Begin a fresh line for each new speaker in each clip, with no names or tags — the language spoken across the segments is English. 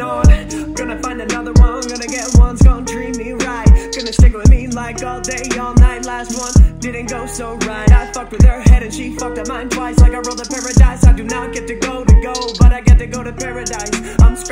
on. Gonna find another one. Gonna get one's gonna treat me right. Gonna stick with me like all day, all night. Last one didn't go so right. I fucked with her head and she fucked up mine twice. Like I rolled to paradise.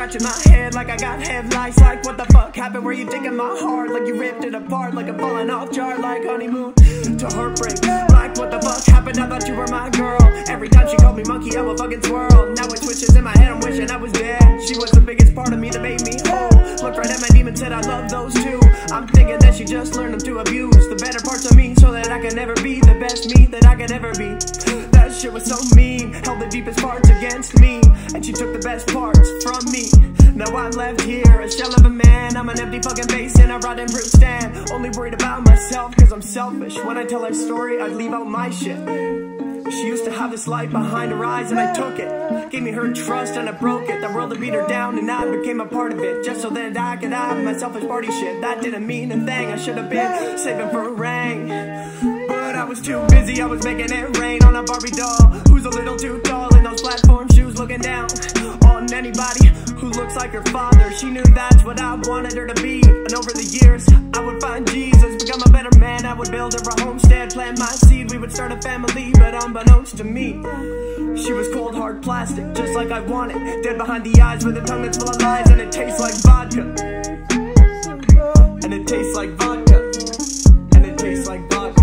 Scratching my head like I got headlights. Like what the fuck happened? Where you taking my heart? Like you ripped it apart. Like a falling off jar. Like honeymoon to heartbreak. Like what the fuck happened? I thought you were my girl. Every time she called me monkey, I would fucking twirl. Now it switches in my head. I'm wishing I was dead. She was the biggest part of me that made me whole. Looked right at my demon, said I love those too. I'm thinking that she just learned them to abuse the better parts of me, so that I can never be the best me that I could ever be. That shit was so mean, held the deepest parts against me, and she took the best parts from me. Now I'm left here, a shell of a man. I'm an empty fucking base in a rotten fruit stand. Only worried about myself, cause I'm selfish. When I tell her story, I leave out my shit. She used to have this light behind her eyes and I took it Gave me her trust and I broke it The world had beat her down and I became a part of it Just so that I could have my selfish party shit That didn't mean a thing, I should have been saving for a ring But I was too busy, I was making it rain On a Barbie doll who's a little who looks like her father. She knew that's what I wanted her to be. And over the years, I would find Jesus Become a better man, I would build her a homestead Plant my seed, we would start a family But unbeknownst to me She was cold, hard plastic, just like I wanted Dead behind the eyes with a tongue that's full of lies. And it tastes like vodka And it tastes like vodka. And it tastes like vodka. And it tastes like vodka